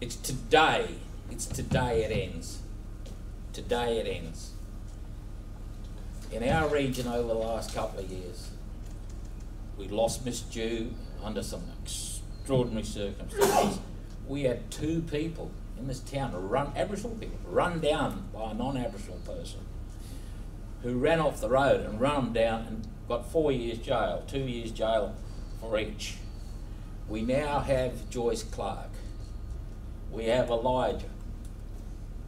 It's today. It's today it ends. Today it ends. In our region over the last couple of years, we lost Miss Dhu under some extraordinary circumstances. We had two people in this town run Aboriginal people run down by a non-Aboriginal person who ran off the road and run them down and got four years jail, two years jail for each. We now have Joyce Clark. We have Elijah.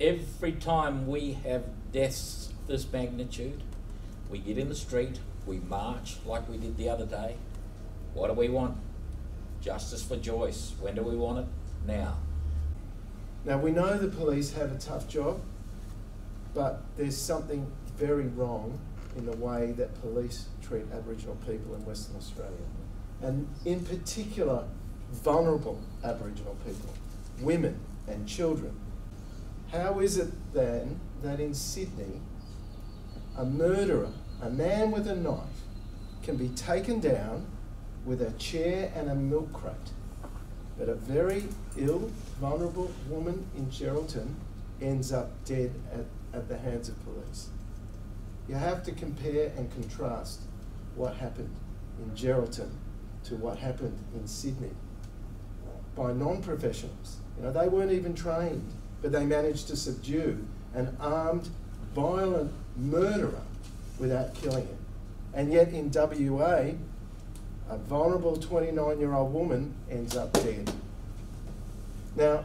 Every time we have deaths this magnitude, we get in the street, we march like we did the other day. What do we want? Justice for Joyce. When do we want it? Now. Now we know the police have a tough job, but there's something very wrong in the way that police treat Aboriginal people in Western Australia. And in particular, vulnerable Aboriginal people, women and children. How is it then that in Sydney, a murderer, a man with a knife, can be taken down with a chair and a milk crate, but a very ill, vulnerable woman in Geraldton ends up dead at, at the hands of police? You have to compare and contrast what happened in Geraldton to what happened in Sydney by non-professionals. You know, they weren't even trained, but they managed to subdue an armed, violent murderer without killing him. And yet in WA, a vulnerable 29-year-old woman ends up dead. Now,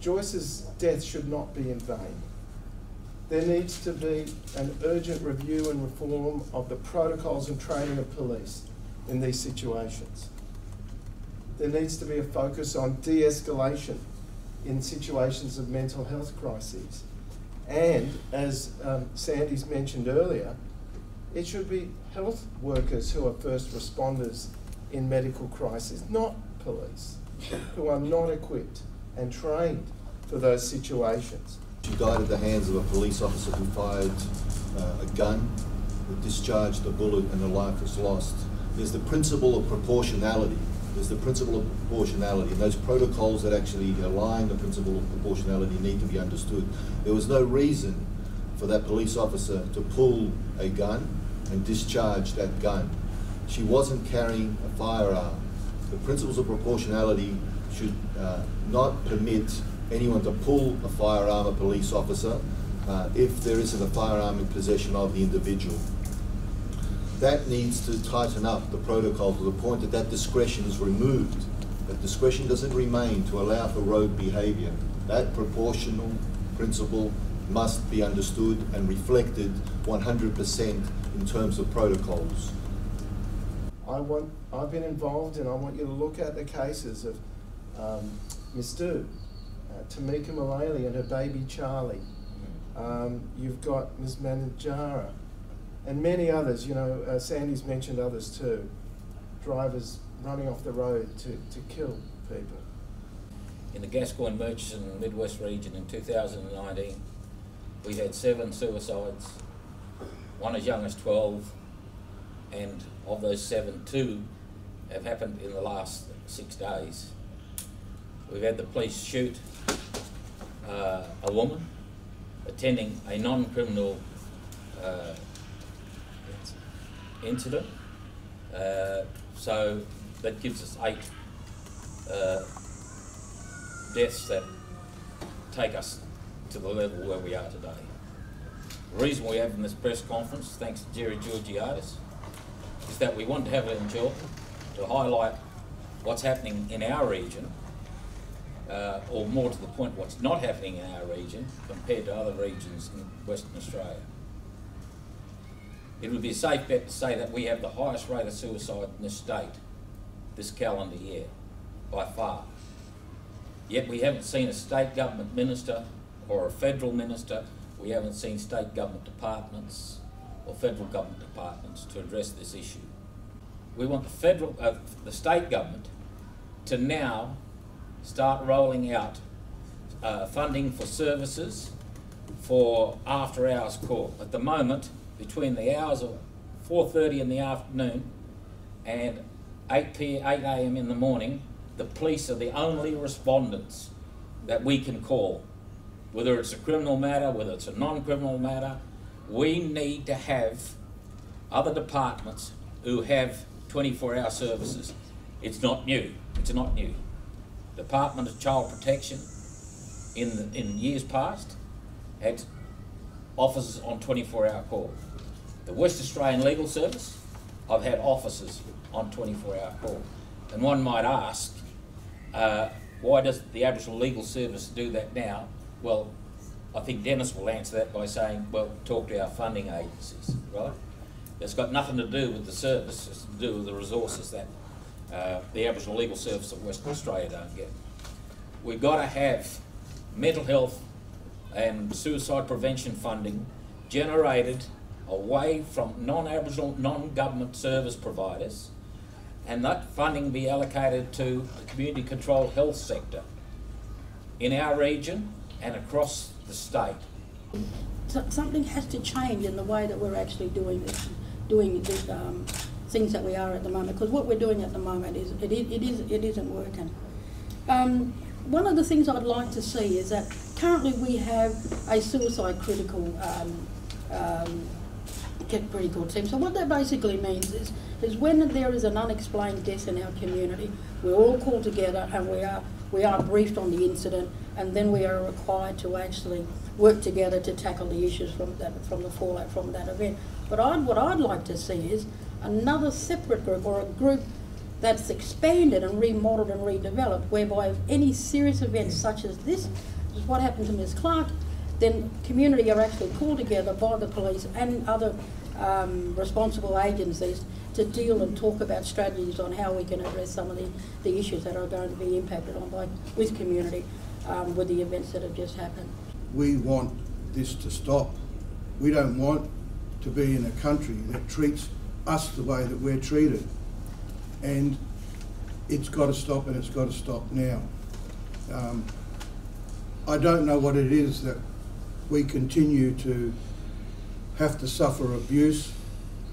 Joyce's death should not be in vain there needs to be an urgent review and reform of the protocols and training of police in these situations. There needs to be a focus on de-escalation in situations of mental health crises. And as um, Sandy's mentioned earlier, it should be health workers who are first responders in medical crises, not police, who are not equipped and trained for those situations. She died at the hands of a police officer who fired uh, a gun, discharged a bullet, and her life was lost. There's the principle of proportionality. There's the principle of proportionality, and those protocols that actually align the principle of proportionality need to be understood. There was no reason for that police officer to pull a gun and discharge that gun. She wasn't carrying a firearm. The principles of proportionality should uh, not permit anyone to pull a firearm, a police officer, uh, if there isn't a firearm in possession of the individual. That needs to tighten up the protocol to the point that that discretion is removed. That discretion doesn't remain to allow for rogue behaviour. That proportional principle must be understood and reflected 100% in terms of protocols. I want, I've been involved and I want you to look at the cases of um, Ms. Dhu, uh, Tamika Mullally and her baby Charlie. Um, you've got Ms. Manjara and many others. You know, uh, Sandy's mentioned others too. Drivers running off the road to, to kill people. In the Gascoyne Murchison Midwest region in 2019, we had seven suicides, one as young as 12, and of those seven, two have happened in the last six days. We've had the police shoot uh, a woman attending a non-criminal uh, incident. Uh, so that gives us eight uh, deaths that take us to the level where we are today. The reason we have in this press conference, thanks to Gerry Georgatos, is that we want to have it in Chiltern to highlight what's happening in our region uh, or more to the point, what's not happening in our region compared to other regions in Western Australia. It would be a safe bet to say that we have the highest rate of suicide in the state this calendar year, by far. Yet we haven't seen a state government minister or a federal minister, we haven't seen state government departments or federal government departments to address this issue. We want the federal, uh, the state government to now start rolling out uh, funding for services for after hours call. At the moment, between the hours of 4.30 in the afternoon and 8 p 8 a.m. in the morning, the police are the only respondents that we can call. Whether it's a criminal matter, whether it's a non-criminal matter, we need to have other departments who have 24-hour services. It's not new. It's not new. The Department of Child Protection in the, in years past had officers on 24-hour call. The West Australian Legal Service, I've had officers on 24-hour call. And one might ask, uh, why does the Aboriginal Legal Service do that now? Well, I think Dennis will answer that by saying, well, talk to our funding agencies, right? It's got nothing to do with the service, it's to do with the resources that uh, the Aboriginal Legal Service of Western Australia don't get. We've got to have mental health and suicide prevention funding generated away from non-Aboriginal, non-government service providers and that funding be allocated to the community controlled health sector in our region and across the state. So- Something has to change in the way that we're actually doing this, doing the um, things that we are at the moment. Because what we're doing at the moment is it, it is it isn't working. Um, one of the things I'd like to see is that currently we have a suicide critical um, get critical team. So what that basically means is, is when there is an unexplained death in our community, we're all called together and we are we are briefed on the incident, and then we are required to actually work together to tackle the issues from that from the fallout from that event. But I'd, what I'd like to see is another separate group or a group that's expanded and remodeled and redeveloped, whereby if any serious events such as this, is what happened to Ms Clark, then community are actually called together by the police and other um, responsible agencies to deal and talk about strategies on how we can address some of the, the issues that are going to be impacted on by with community um, with the events that have just happened. we want this to stop. We don't want to be in a country that treats us the way that we're treated. And it's got to stop and it's got to stop now. Um, I don't know what it is that we continue to have to suffer abuse,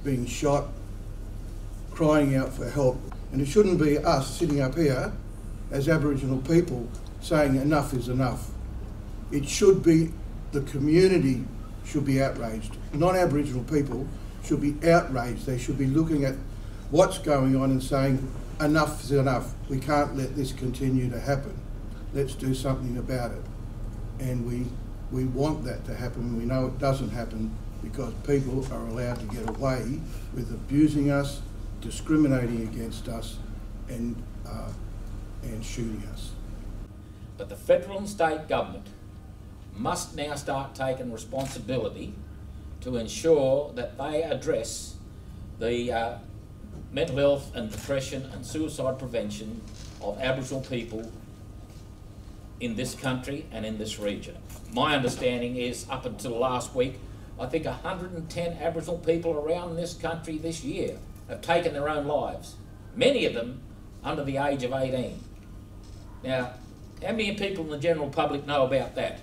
being shot, crying out for help. And it shouldn't be us sitting up here as Aboriginal people saying enough is enough. It should be the community should be outraged. Non-Aboriginal people should be outraged. They should be looking at what's going on and saying enough is enough. We can't let this continue to happen. Let's do something about it. And we we want that to happen. We know it doesn't happen because people are allowed to get away with abusing us, discriminating against us, and uh, and shooting us. But the federal and state government must now start taking responsibility to ensure that they address the uh, mental health and depression and suicide prevention of Aboriginal people in this country and in this region. My understanding is up until last week, I think 110 Aboriginal people around this country this year have taken their own lives, many of them under the age of 18. Now, how many people in the general public know about that?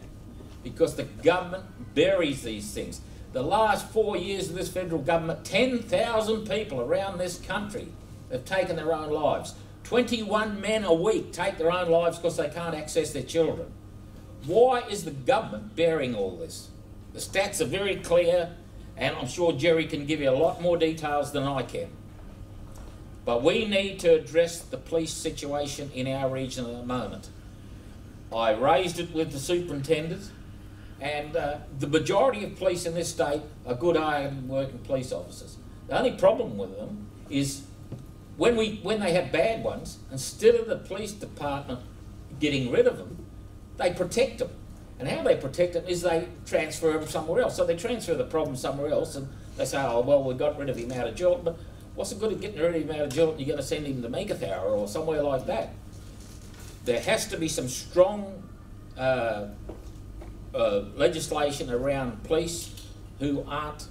Because the government buries these things. The last four years of this federal government, 10,000 people around this country have taken their own lives. 21 men a week take their own lives because they can't access their children. Why is the government bearing all this? The stats are very clear, and I'm sure Gerry can give you a lot more details than I can. But we need to address the police situation in our region at the moment. I raised it with the superintendent, and uh, the majority of police in this state are good, hard working police officers. The only problem with them is when we when they have bad ones, instead of the police department getting rid of them, they protect them. And how they protect them is they transfer them somewhere else. So they transfer the problem somewhere else, and they say, "Oh well, we got rid of him out of jail." But what's the good of getting rid of him out of jail? You're going to send him to Meekatharra or somewhere like that. There has to be some strong uh, uh, legislation around police who aren't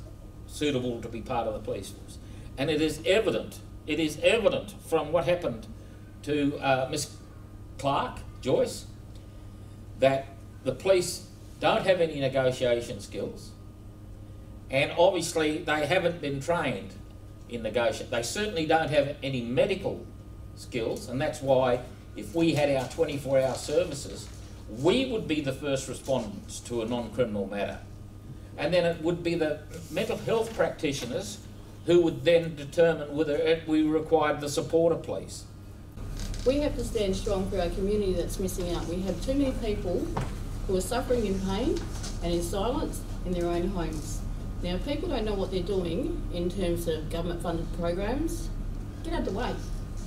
suitable to be part of the police force. And it is evident, it is evident from what happened to uh, Miss Clark, Joyce, that the police don't have any negotiation skills. And obviously, they haven't been trained in negotiation. They certainly don't have any medical skills, and that's why if we had our 24 hour services, we would be the first respondents to a non-criminal matter. And then it would be the mental health practitioners who would then determine whether we required the support of police. We have to stand strong for our community that's missing out. We have too many people who are suffering in pain and in silence in their own homes. Now, people don't know what they're doing in terms of government funded programs, get out of the way.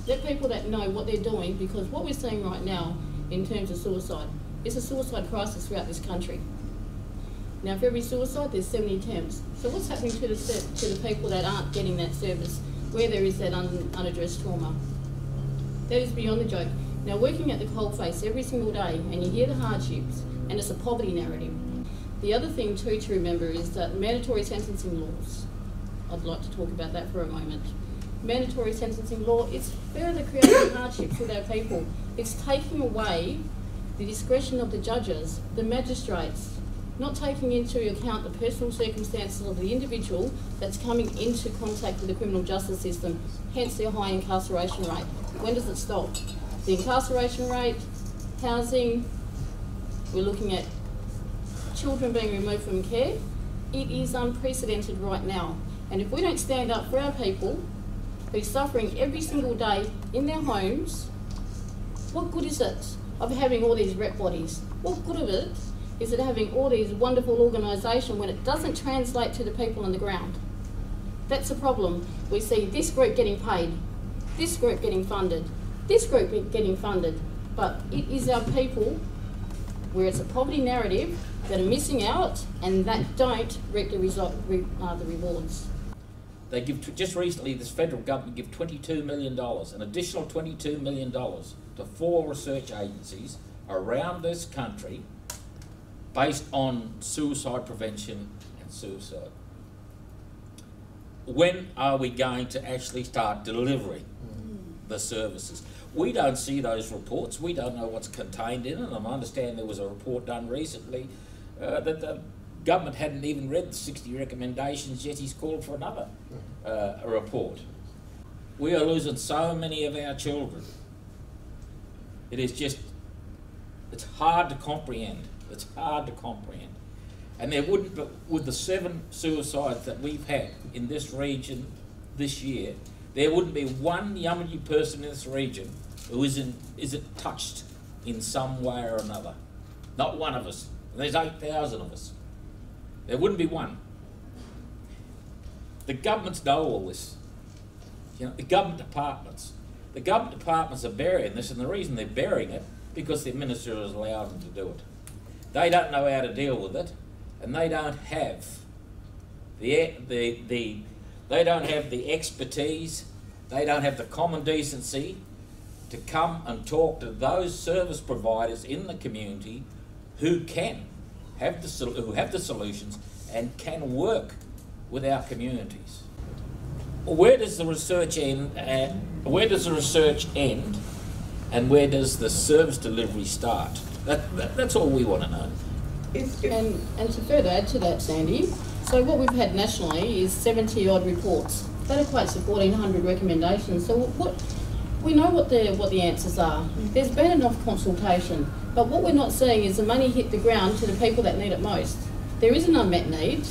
Let people that know what they're doing because what we're seeing right now in terms of suicide is a suicide crisis throughout this country. Now, for every suicide, there's 70 attempts. So what's happening to the, to the people that aren't getting that service where there is that un- unaddressed trauma? That is beyond the joke. Now, working at the coalface every single day, and you hear the hardships, and it's a poverty narrative. The other thing too to remember is that mandatory sentencing laws. I'd like to talk about that for a moment. Mandatory sentencing law is further creating hardships with our people. It's taking away the discretion of the judges, the magistrates, not taking into account the personal circumstances of the individual that's coming into contact with the criminal justice system, hence their high incarceration rate. When does it stop? The incarceration rate, housing, we're looking at children being removed from care. It is unprecedented right now. And if we don't stand up for our people who's suffering every single day in their homes, what good is it of having all these rep bodies? What good of it is it having all these wonderful organisation when it doesn't translate to the people on the ground? That's a problem. We see this group getting paid, this group getting funded, this group getting funded, but it is our people where it's a poverty narrative that are missing out and that don't reap the, result, re, uh, the rewards. They give, just recently, this federal government give $22 million, an additional $22 million to four research agencies around this country based on suicide prevention and suicide. When are we going to actually start delivering the services? We don't see those reports. We don't know what's contained in them. I understand there was a report done recently uh, that the government hadn't even read the 60 recommendations, yet he's called for another uh, report. We are losing so many of our children. It is just, it's hard to comprehend. It's hard to comprehend. And there wouldn't, with the seven suicides that we've had in this region this year, there wouldn't be one Yamaji person in this region who isn't, isn't touched in some way or another. Not one of us. There's 8,000 of us. There wouldn't be one. The governments know all this. You know, the government departments. The government departments are burying this, and the reason they're burying it because their minister has allowed them to do it. They don't know how to deal with it, and they don't have the the the they don't have the expertise. They don't have the common decency to come and talk to those service providers in the community who can have the who have the solutions and can work with our communities. Where does the research end? Uh, where does the research end, and where does the service delivery start? That, that, that's all we want to know. And, and to further add to that, Sandy, so what we've had nationally is 70 odd reports. That equates to 1,400 recommendations. So what we know what the what the answers are. There's been enough consultation, but what we're not seeing is the money hit the ground to the people that need it most. There is an unmet need,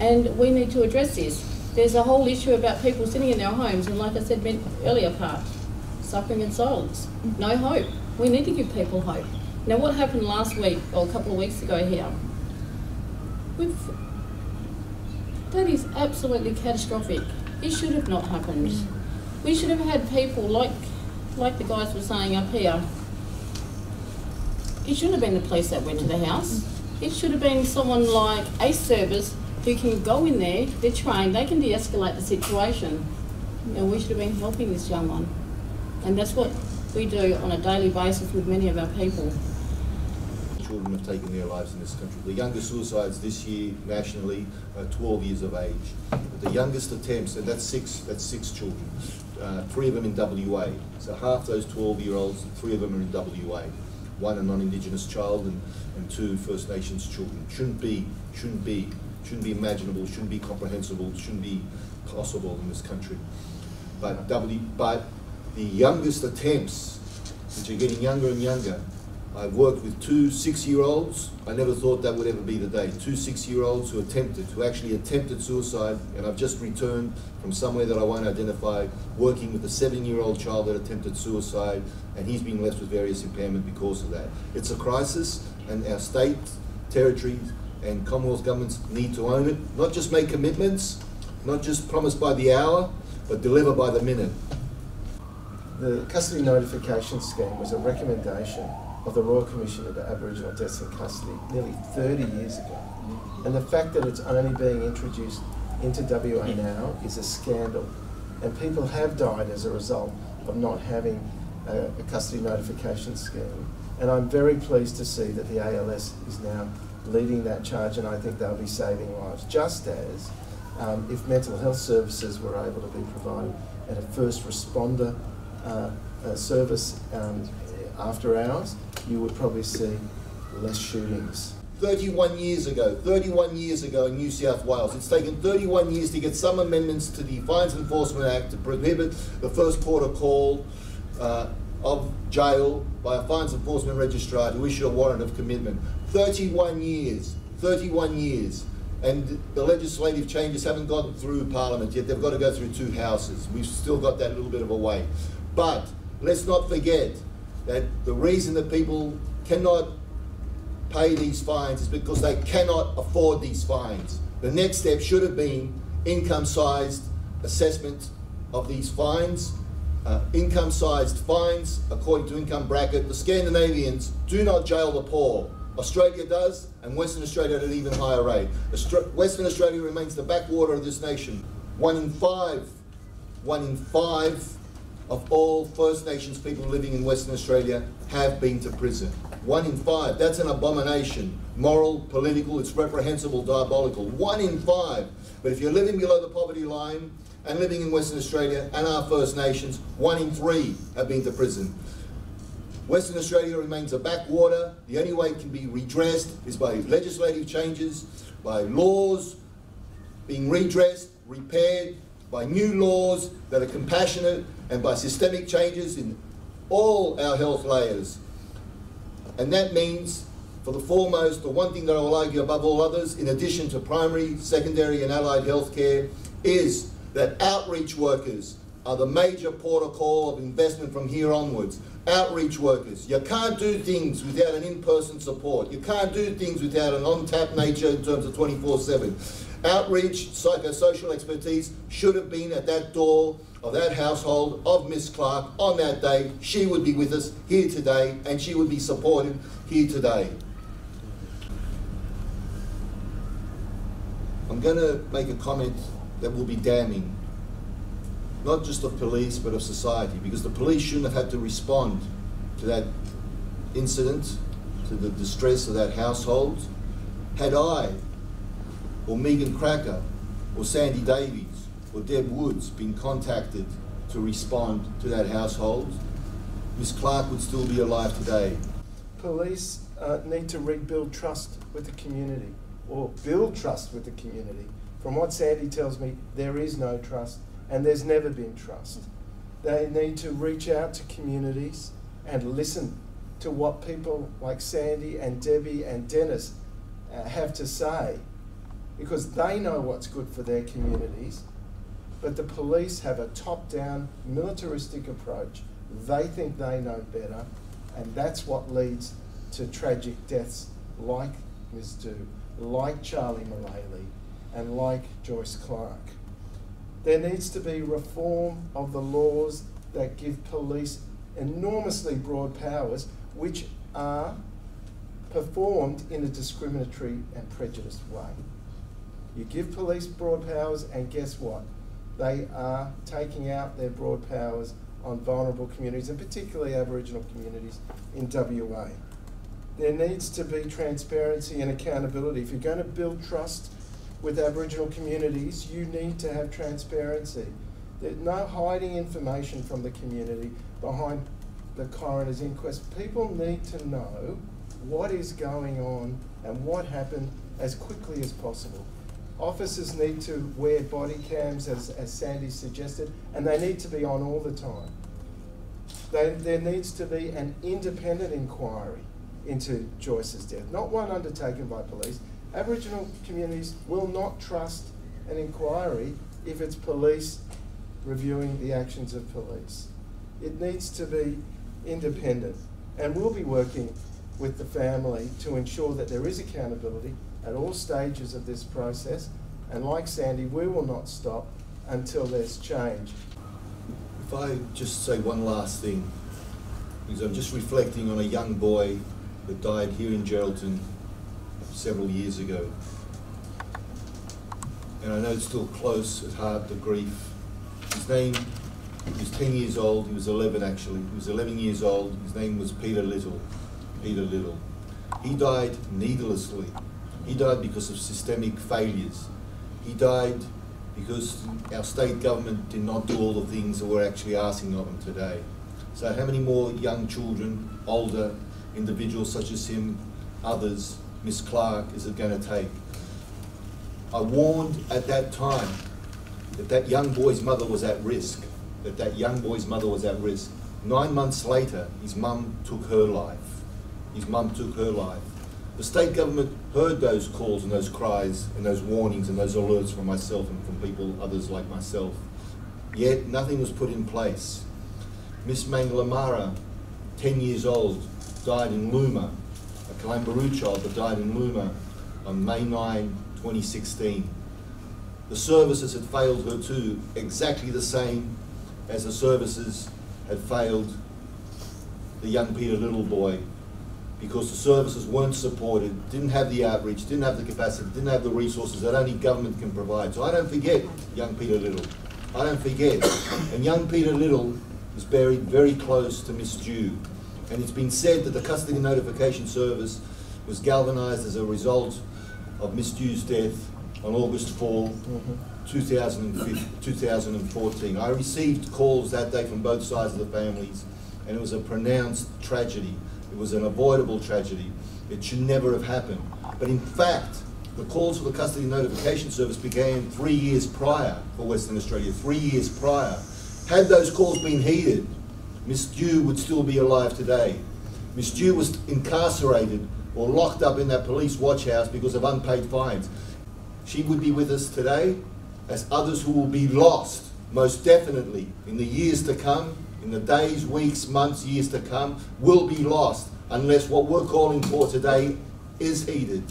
and we need to address this. There's a whole issue about people sitting in their homes, and like I said earlier part, suffering in silence, no hope. We need to give people hope. Now, what happened last week or a couple of weeks ago here? That is absolutely catastrophic. It should have not happened. We should have had people like, like the guys were saying up here. It shouldn't have been the police that went to the house. It should have been someone like a service who can go in there. They're trained. They can de-escalate the situation. And we should have been helping this young one. And that's what we do on a daily basis with many of our people. Children have taken their lives in this country. The youngest suicides this year nationally are 12 years of age. But the youngest attempts, and that's six, that's six children. Uh, three of them in WA. So half those 12-year-olds, three of them are in WA. One a non-Indigenous child and, and two First Nations children. Shouldn't be, shouldn't be, shouldn't be imaginable, shouldn't be comprehensible, shouldn't be possible in this country. But W, but the youngest attempts, which are getting younger and younger, I've worked with two six-year-olds. I never thought that would ever be the day. Two six-year-olds who attempted, who actually attempted suicide, and I've just returned from somewhere that I won't identify, working with a seven-year-old child that attempted suicide, and he's been left with various impairment because of that. It's a crisis, and our state, territories, and Commonwealth governments need to own it. Not just make commitments, not just promise by the hour, but deliver by the minute. The custody notification scheme was a recommendation of the Royal Commission into Aboriginal Deaths in Custody nearly 30 years ago. And the fact that it's only being introduced into WA now is a scandal. And people have died as a result of not having a, a custody notification scheme. And I'm very pleased to see that the ALS is now leading that charge, and I think they'll be saving lives, just as um, if mental health services were able to be provided at a first responder uh, service um, after hours, you would probably see less shootings. 31 years ago, 31 years ago in New South Wales. It's taken 31 years to get some amendments to the Fines Enforcement Act to prohibit the first port of call uh, of jail by a fines enforcement registrar to issue a warrant of commitment. 31 years, 31 years. And the legislative changes haven't gone through Parliament yet. They've got to go through two houses. We've still got that little bit of a way. But let's not forget that the reason that people cannot pay these fines is because they cannot afford these fines. The next step should have been income-sized assessment of these fines, uh, income-sized fines according to income bracket. The Scandinavians do not jail the poor. Australia does, and Western Australia at an even higher rate. Austra Western Australia remains the backwater of this nation. One in five, one in five of all First Nations people living in Western Australia have been to prison. One in five. That's an abomination. Moral, political, it's reprehensible, diabolical. One in five. But if you're living below the poverty line and living in Western Australia and our First Nations, one in three have been to prison. Western Australia remains a backwater. The only way it can be redressed is by legislative changes, by laws being redressed, repaired, by new laws that are compassionate, and by systemic changes in all our health layers. And that means, for the foremost, the one thing that I will argue above all others, in addition to primary, secondary, and allied health care, is that outreach workers are the major protocol of investment from here onwards. Outreach workers. You can't do things without an in-person support. You can't do things without an on-tap nature in terms of 24-7. Outreach, psychosocial expertise should have been at that door of that household of Miss Clark on that day. She would be with us here today and she would be supported here today. I'm going to make a comment that will be damning, not just of police but of society, because the police shouldn't have had to respond to that incident, to the distress of that household. Had I, or Megan Krakouer, or Sandy Davies, or Deb Woods been contacted to respond to that household, Miss Clark would still be alive today. Police uh, need to rebuild trust with the community or build trust with the community. From what Sandy tells me, there is no trust and there's never been trust. They need to reach out to communities and listen to what people like Sandy and Debbie and Dennis uh, have to say because they know what's good for their communities. But the police have a top down militaristic approach. They think they know better, and that's what leads to tragic deaths like Ms. Dhu, like Charlie Mullally, and like Joyce Clark. There needs to be reform of the laws that give police enormously broad powers, which are performed in a discriminatory and prejudiced way. You give police broad powers, and guess what? They are taking out their broad powers on vulnerable communities, and particularly Aboriginal communities in WA. There needs to be transparency and accountability. If you're going to build trust with Aboriginal communities, you need to have transparency. There's no hiding information from the community behind the coroner's inquest. People need to know what is going on and what happened as quickly as possible. Officers need to wear body cams, as, as Sandy suggested, and they need to be on all the time. They, there needs to be an independent inquiry into Joyce's death, not one undertaken by police. Aboriginal communities will not trust an inquiry if it's police reviewing the actions of police. It needs to be independent, and we'll be working with the family to ensure that there is accountability at all stages of this process. And like Sandy, we will not stop until there's change. If I just say one last thing, because I'm just reflecting on a young boy that died here in Geraldton several years ago. And I know it's still close at heart, the grief. His name, he was 10 years old, he was 11 actually, he was 11 years old, his name was Peter Little. Peter Little. He died needlessly. He died because of systemic failures. He died because our state government did not do all the things that we're actually asking of them today. So how many more young children, older individuals such as him, others, Miss Clark, is it going to take? I warned at that time that that young boy's mother was at risk, that that young boy's mother was at risk. Nine months later, his mum took her life. His mum took her life. The state government heard those calls and those cries and those warnings and those alerts from myself and from people, others like myself. Yet nothing was put in place. Miss Manglamara, 10 years old, died in Looma, a Kalumburu child that died in Looma on May 9, 2016. The services had failed her too, exactly the same as the services had failed the young Peter Little boy because the services weren't supported, didn't have the outreach, didn't have the capacity, didn't have the resources that only government can provide. So I don't forget young Peter Little. I don't forget. And young Peter Little was buried very close to Miss Dhu. And it's been said that the custody notification service was galvanised as a result of Miss Dhu's death on August 4, 2014. I received calls that day from both sides of the families, and it was a pronounced tragedy. It was an avoidable tragedy. It should never have happened. But in fact, the calls for the custody notification service began three years prior for Western Australia, three years prior. Had those calls been heeded, Miss Dhu would still be alive today. Miss Dhu was incarcerated or locked up in that police watch house because of unpaid fines. She would be with us today, as others who will be lost, most definitely, in the years to come, in the days, weeks, months, years to come, will be lost unless what we're calling for today is heeded.